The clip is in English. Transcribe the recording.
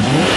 Yeah.